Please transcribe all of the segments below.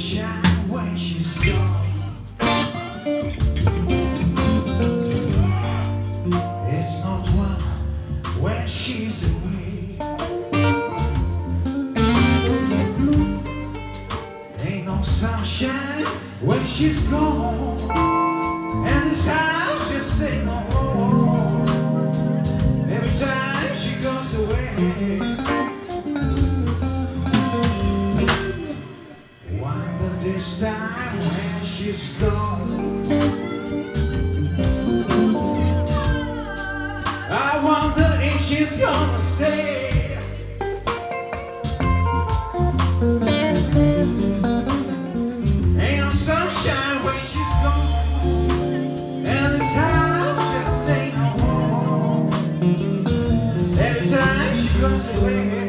sunshine when she's gone. It's not one when she's away. Ain't no sunshine when she's gone. She's gone. I wonder if she's gonna stay. Ain't no sunshine when she's gone, and this house just ain't no home. Every time she goes away.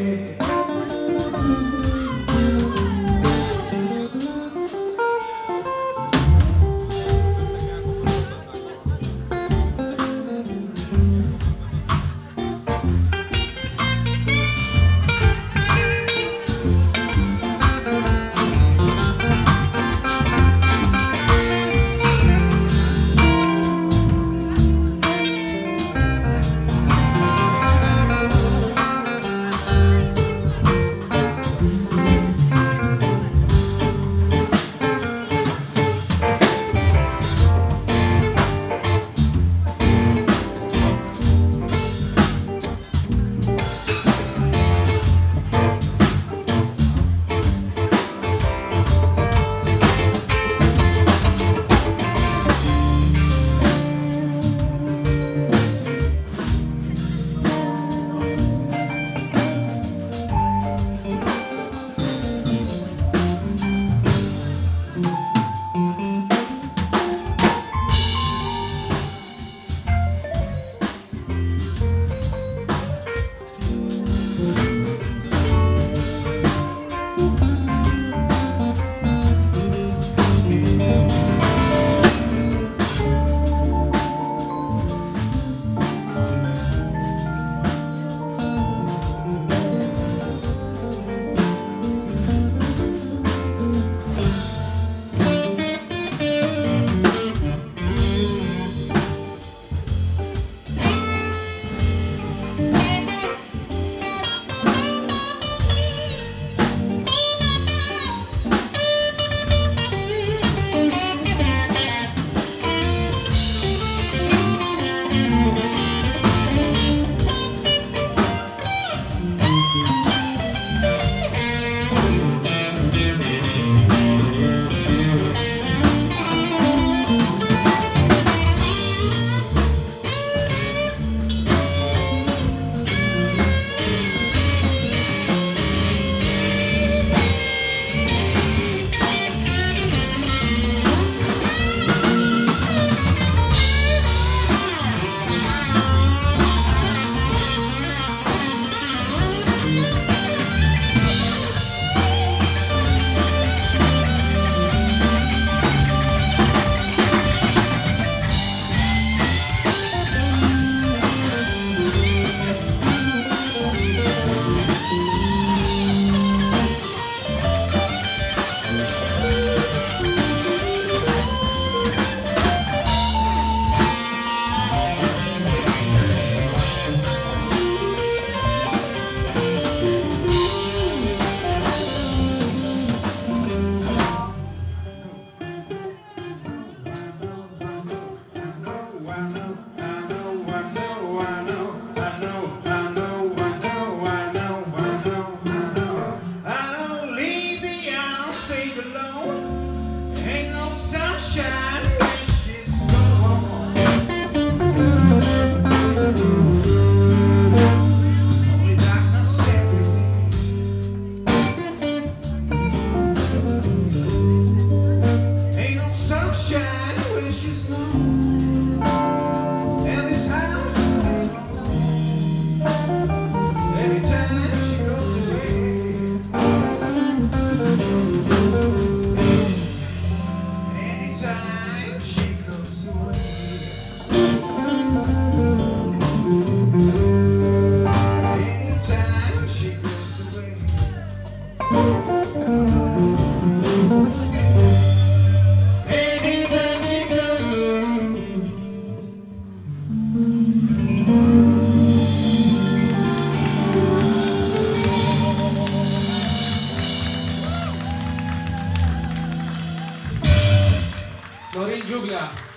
Hallelujah.